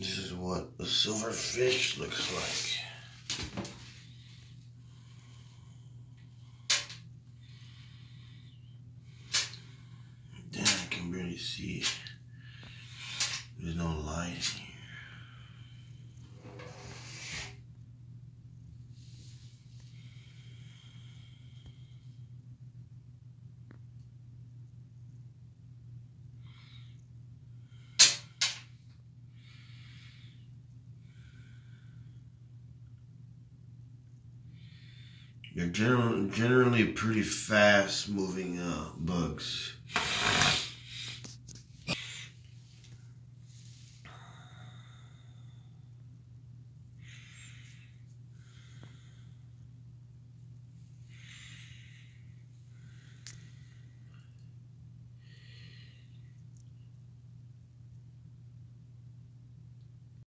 This is what a silverfish looks like. Then I can barely see. There's no light in here. They're generally, generally pretty fast moving uh, bugs.